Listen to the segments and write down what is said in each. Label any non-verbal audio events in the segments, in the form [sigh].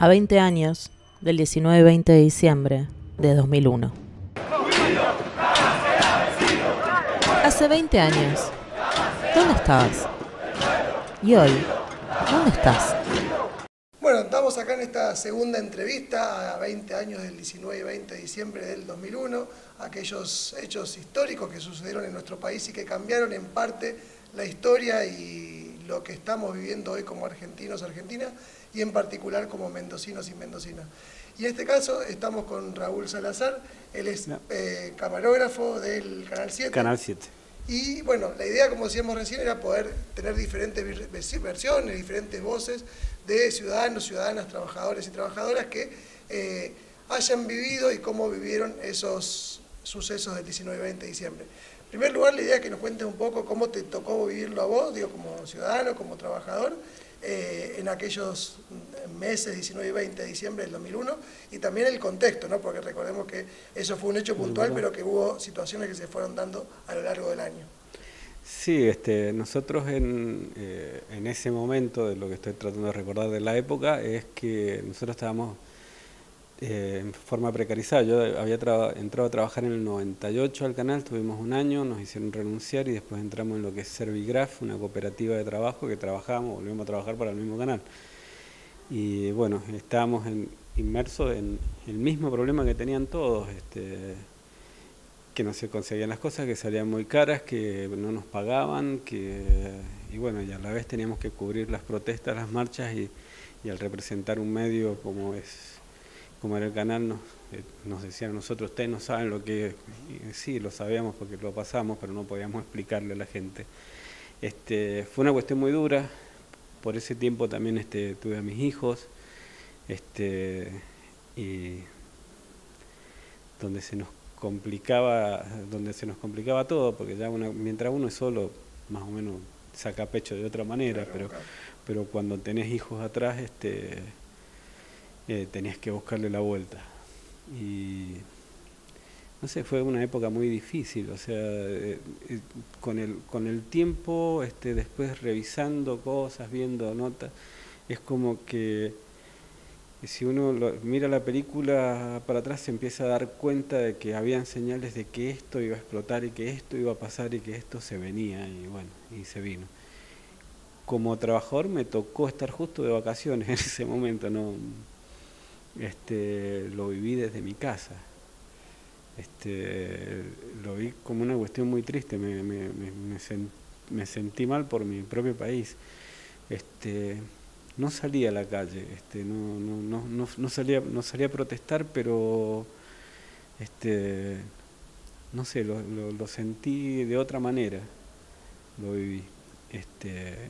a 20 años del 19-20 de diciembre de 2001. Hace 20 años, ¿dónde estabas? Y hoy, ¿dónde estás? Bueno, estamos acá en esta segunda entrevista a 20 años del 19 y 20 de diciembre del 2001, aquellos hechos históricos que sucedieron en nuestro país y que cambiaron en parte la historia y lo que estamos viviendo hoy como argentinos, argentinas y en particular como mendocinos y mendocinas. Y en este caso estamos con Raúl Salazar, él es eh, camarógrafo del Canal 7. Canal 7. Y bueno, la idea, como decíamos recién, era poder tener diferentes versiones, diferentes voces de ciudadanos, ciudadanas, trabajadores y trabajadoras que eh, hayan vivido y cómo vivieron esos sucesos del 19 y 20 de diciembre. En primer lugar, la idea es que nos cuentes un poco cómo te tocó vivirlo a vos, digo, como ciudadano, como trabajador, eh, en aquellos meses 19 y 20 de diciembre del 2001 y también el contexto, ¿no? porque recordemos que eso fue un hecho puntual, pero que hubo situaciones que se fueron dando a lo largo del año. Sí, este, nosotros en, eh, en ese momento, de lo que estoy tratando de recordar de la época, es que nosotros estábamos eh, en forma precarizada. Yo había entrado a trabajar en el 98 al canal, tuvimos un año, nos hicieron renunciar y después entramos en lo que es Servigraf, una cooperativa de trabajo que trabajábamos, volvimos a trabajar para el mismo canal. Y bueno, estábamos inmersos en el mismo problema que tenían todos, este, que no se conseguían las cosas, que salían muy caras, que no nos pagaban, que, y bueno, y a la vez teníamos que cubrir las protestas, las marchas y, y al representar un medio como es como era el canal, nos, eh, nos decían nosotros, ustedes no saben lo que sí, lo sabíamos porque lo pasamos, pero no podíamos explicarle a la gente. Este, fue una cuestión muy dura, por ese tiempo también este, tuve a mis hijos, este, y donde se nos complicaba, donde se nos complicaba todo, porque ya mientras uno es solo, más o menos saca pecho de otra manera, pero, pero cuando tenés hijos atrás, este eh, tenías que buscarle la vuelta. Y no sé, fue una época muy difícil, o sea, eh, eh, con, el, con el tiempo, este, después revisando cosas, viendo notas, es como que si uno mira la película para atrás se empieza a dar cuenta de que habían señales de que esto iba a explotar y que esto iba a pasar y que esto se venía y bueno, y se vino. Como trabajador me tocó estar justo de vacaciones en ese momento, no este, lo viví desde mi casa. Este, lo vi como una cuestión muy triste, me, sentí mal por mi propio país. Este, no salía a la calle, este, no, no salía a protestar, pero este, no sé, lo, lo, sentí de otra manera, lo viví. Este,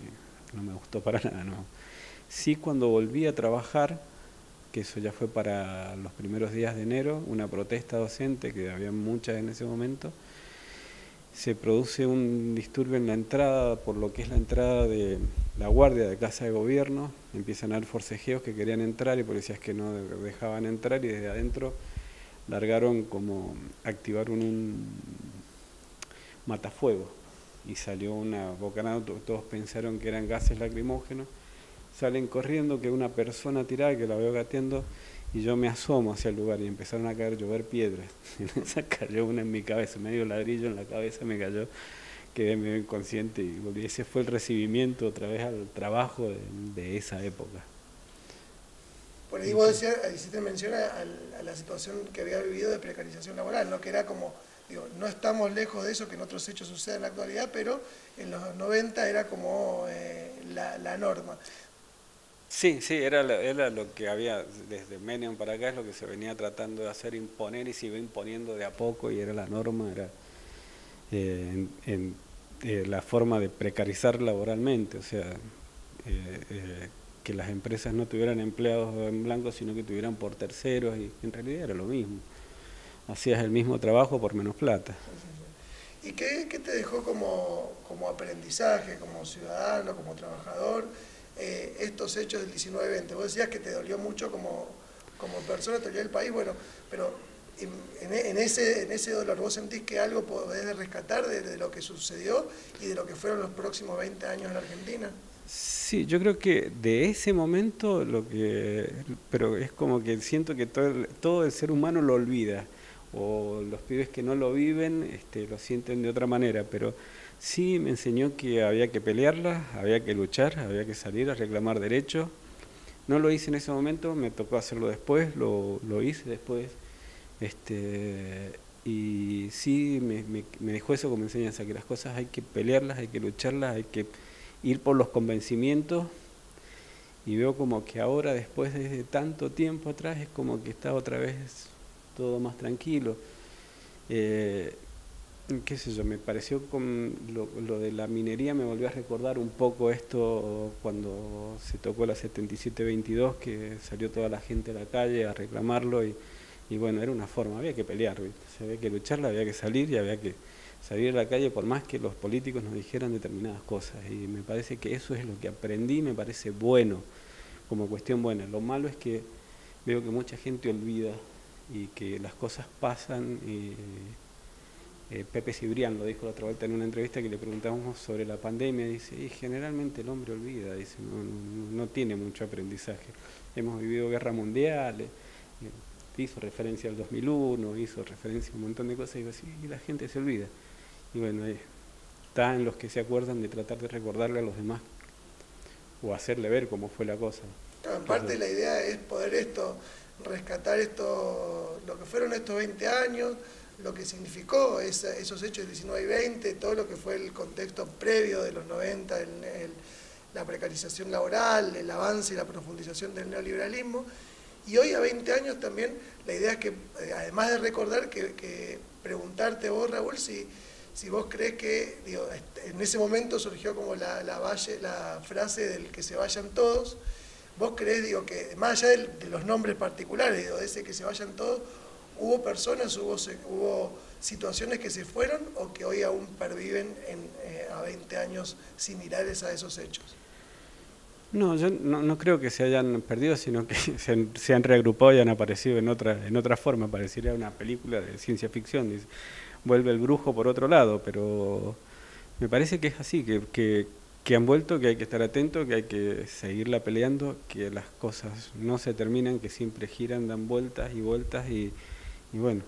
no me gustó para [laughs] nada, no. Sí, cuando volví a trabajar, eso ya fue para los primeros días de enero, una protesta docente, que había muchas en ese momento. Se produce un disturbio en la entrada, por lo que es la entrada de la guardia de casa de gobierno. Empiezan a haber forcejeos que querían entrar y policías que no dejaban entrar y desde adentro largaron como activaron un matafuego y salió una bocanada, todos pensaron que eran gases lacrimógenos salen corriendo, que una persona tirada, que la veo gateando, y yo me asomo hacia el lugar y empezaron a caer, llover piedras. [laughs] Y esa cayó una en mi cabeza, medio ladrillo en la cabeza me cayó, quedé medio inconsciente y volví. Ese fue el recibimiento otra vez al trabajo de, esa época. Por ahí vos decías, hiciste mención a, la situación que había vivido de precarización laboral, ¿no? que era como, digo, no estamos lejos de eso que en otros hechos sucede en la actualidad, pero en los 90 era como eh, la norma. Sí, sí, era, era lo que había desde Menem para acá, es lo que se venía tratando de hacer, imponer y se iba imponiendo de a poco y era la norma, era eh, en, eh, la forma de precarizar laboralmente, o sea, eh, que las empresas no tuvieran empleados en blanco, sino que tuvieran por terceros y en realidad era lo mismo. Hacías el mismo trabajo por menos plata. ¿Y qué, qué te dejó como, como aprendizaje, como ciudadano, como trabajador? Eh, estos hechos del 19-20. Vos decías que te dolió mucho como, como persona, te dolió el país, bueno, pero en, ese, en ese dolor, ¿vos sentís que algo podés rescatar de, lo que sucedió y de lo que fueron los próximos 20 años en la Argentina? Sí, yo creo que de ese momento lo que, pero es como que siento que todo el, todo el ser humano lo olvida, o los pibes que no lo viven este, lo sienten de otra manera, pero sí me enseñó que había que pelearla, había que luchar, había que salir a reclamar derechos. No lo hice en ese momento, me tocó hacerlo después, lo, lo hice después. Este, y sí me, me, dejó eso como enseñanza, que las cosas hay que pelearlas, hay que lucharlas, hay que ir por los convencimientos y veo como que ahora, después de tanto tiempo atrás, es como que está otra vez todo más tranquilo. Eh, qué sé yo, me pareció con lo, de la minería, me volvió a recordar un poco esto cuando se tocó la 7722, que salió toda la gente a la calle a reclamarlo y, bueno, era una forma, había que pelear, había que lucharla, había que salir y había que salir a la calle por más que los políticos nos dijeran determinadas cosas. Y me parece que eso es lo que aprendí, me parece bueno, como cuestión buena. Lo malo es que veo que mucha gente olvida y que las cosas pasan. Y, eh, Pepe Cibrián lo dijo la otra vuelta en una entrevista que le preguntamos sobre la pandemia, dice, y generalmente el hombre olvida, dice, no, tiene mucho aprendizaje. Hemos vivido guerra mundial, eh, hizo referencia al 2001, hizo referencia a un montón de cosas, y y la gente se olvida. Y bueno, eh, está en los que se acuerdan de tratar de recordarle a los demás o hacerle ver cómo fue la cosa. en parte la idea es poder esto, rescatar esto, lo que fueron estos 20 años, lo que significó esa, esos hechos del 19 y 20, todo lo que fue el contexto previo de los 90, el, el, la precarización laboral, el avance y la profundización del neoliberalismo. Y hoy a 20 años también la idea es que, eh, además de recordar, que, preguntarte vos, Raúl, si, si vos crees que, digo, en ese momento surgió como la, la, valle, la frase del que se vayan todos, vos crees, digo, que más allá de, de los nombres particulares, digo, de ese que se vayan todos, hubo personas, hubo, hubo situaciones que se fueron o que hoy aún perviven en, eh, a 20 años similares a esos hechos. No, yo no, creo que se hayan perdido, sino que [laughs] se han, se han, reagrupado y han aparecido en otra, en otra forma. Parecería una película de ciencia ficción. Dice, vuelve el brujo por otro lado, pero me parece que es así, que, que, que han vuelto, que hay que estar atento, que hay que seguirla peleando, que las cosas no se terminan, que siempre giran, dan vueltas y vueltas y, y bueno,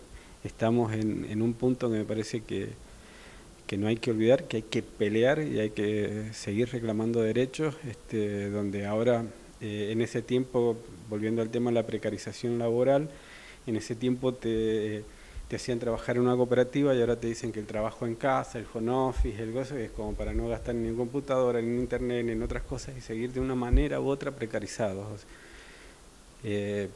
estamos en, en, un punto que me parece que, que no hay que olvidar, que hay que pelear y hay que seguir reclamando derechos, este, donde ahora eh, en ese tiempo, volviendo al tema de la precarización laboral, en ese tiempo te, hacían trabajar en una cooperativa y ahora te dicen que el trabajo en casa, el home office, el gozo, es como para no gastar ni en computadora, ni en internet, ni en otras cosas y seguir de una manera u otra precarizados. Eh,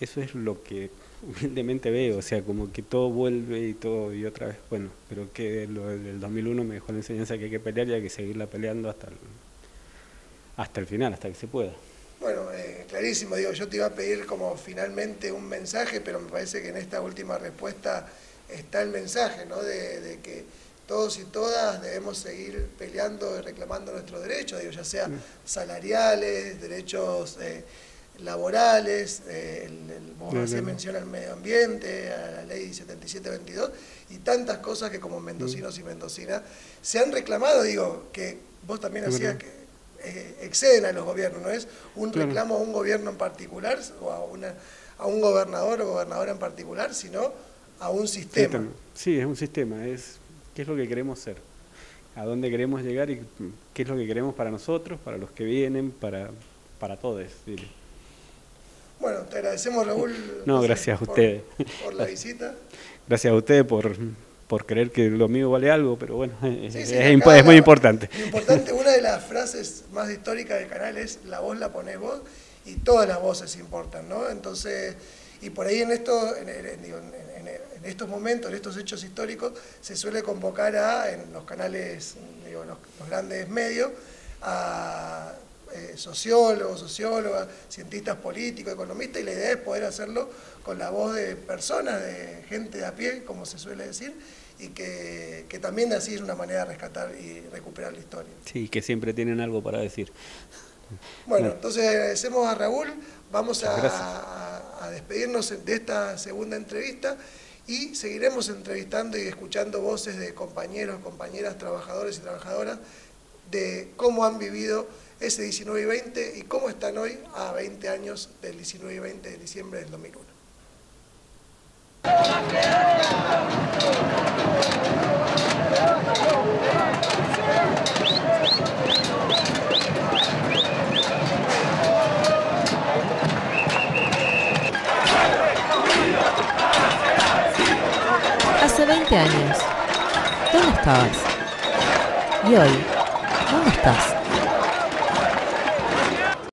eso es lo que humildemente veo, o sea, como que todo vuelve y todo, y otra vez, bueno, pero que lo del 2001 me dejó la enseñanza que hay que pelear y hay que seguirla peleando hasta el, hasta el final, hasta que se pueda. Bueno, eh, clarísimo, digo, yo te iba a pedir como finalmente un mensaje, pero me parece que en esta última respuesta está el mensaje, ¿no? De, de que todos y todas debemos seguir peleando y reclamando nuestros derechos, digo, ya sea salariales, derechos... Eh, laborales, eh, el, el, menciona el medio ambiente, a la ley 7722 y tantas cosas que como mendocinos y mendocinas se han reclamado, digo, que vos también hacías que eh, exceden a los gobiernos, no es un reclamo a un gobierno en particular o a, una, a un gobernador o gobernadora en particular, sino a un sistema. Sí, es un sistema, es qué es lo que queremos ser, a dónde queremos llegar y qué es lo que queremos para nosotros, para los que vienen, para, para todos. Dile. Bueno, te agradecemos, Raúl. No, gracias a ustedes. Por la visita. Gracias a ustedes por, por creer que lo mío vale algo, pero bueno, sí, sí, es, es, muy importante. Lo importante, una de las frases más históricas del canal es la voz la pones vos y todas las voces importan, ¿no? Entonces, y por ahí en, esto, en, en, en, en estos momentos, en estos hechos históricos, se suele convocar a, en los canales, digo, los, los grandes medios, a eh, sociólogos, sociólogas, cientistas políticos, economistas, y la idea es poder hacerlo con la voz de personas, de gente de a pie, como se suele decir, y que, que también así es una manera de rescatar y recuperar la historia. Sí, que siempre tienen algo para decir. Bueno, entonces agradecemos a Raúl, vamos a, a, a despedirnos de esta segunda entrevista y seguiremos entrevistando y escuchando voces de compañeros, compañeras, trabajadores y trabajadoras de cómo han vivido ese 19 y 20 y cómo están hoy a 20 años del 19 y 20 de diciembre del 2001. Hace 20 años, ¿dónde estabas? Y hoy, ¿dónde estás?